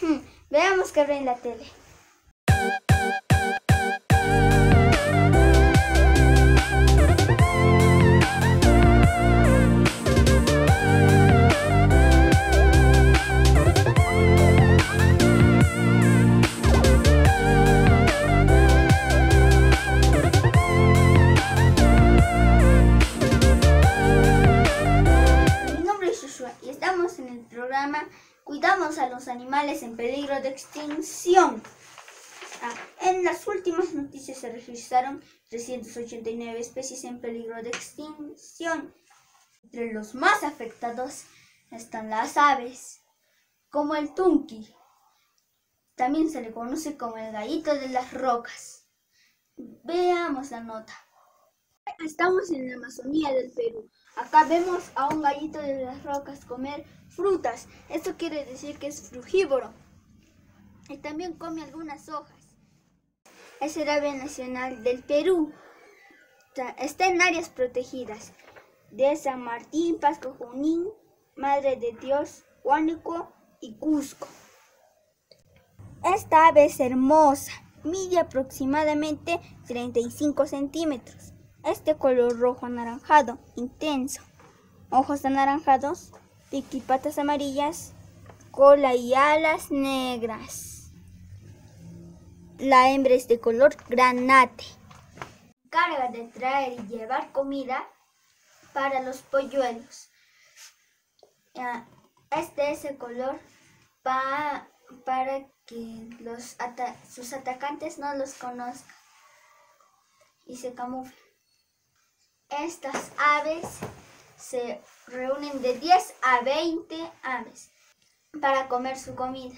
Hmm, veamos qué ve en la tele. Cuidamos a los animales en peligro de extinción. Ah, en las últimas noticias se registraron 389 especies en peligro de extinción. Entre los más afectados están las aves, como el tunqui. También se le conoce como el gallito de las rocas. Veamos la nota. Estamos en la Amazonía del Perú. Acá vemos a un gallito de las rocas comer frutas. Esto quiere decir que es frugívoro. Y también come algunas hojas. Es el ave nacional del Perú. Está en áreas protegidas de San Martín, Pasco Junín, Madre de Dios, Huánuco y Cusco. Esta ave es hermosa, mide aproximadamente 35 centímetros. Este color rojo anaranjado, intenso. Ojos anaranjados, pico y patas amarillas, cola y alas negras. La hembra es de color granate. Carga de traer y llevar comida para los polluelos. Este es el color pa- para que los sus atacantes no los conozcan y se camuflen. Estas aves se reúnen de 10 a 20 aves para comer su comida.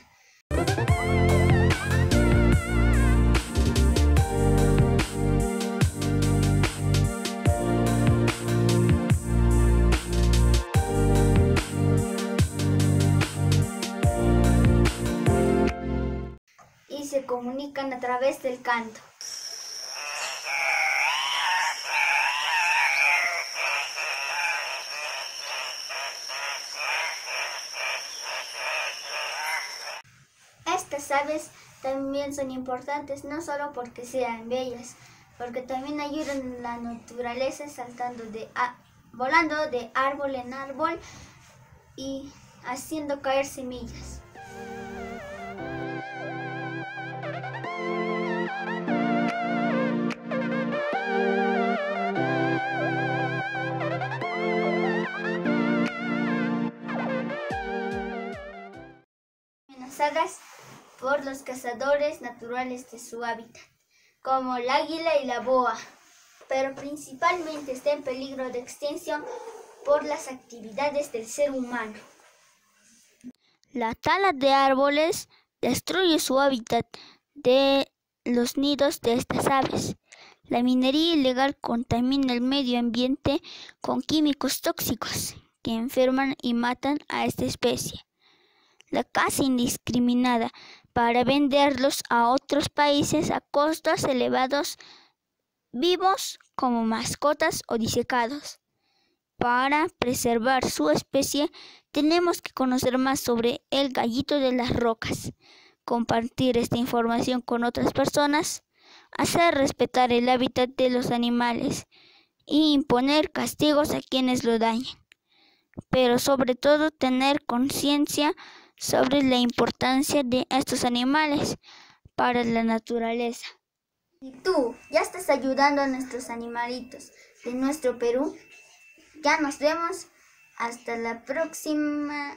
Y se comunican a través del canto. Estas aves también son importantes no solo porque sean bellas, porque también ayudan en la naturaleza saltando de a- volando de árbol en árbol y haciendo caer semillas. amenazadas por los cazadores naturales de su hábitat, como el águila y la boa, pero principalmente está en peligro de extinción por las actividades del ser humano. La tala de árboles destruye su hábitat de los nidos de estas aves. La minería ilegal contamina el medio ambiente con químicos tóxicos que enferman y matan a esta especie la caza indiscriminada para venderlos a otros países a costos elevados, vivos como mascotas o disecados. Para preservar su especie tenemos que conocer más sobre el gallito de las rocas, compartir esta información con otras personas, hacer respetar el hábitat de los animales y imponer castigos a quienes lo dañen pero sobre todo tener conciencia sobre la importancia de estos animales para la naturaleza. ¿Y tú ya estás ayudando a nuestros animalitos de nuestro Perú? Ya nos vemos. Hasta la próxima.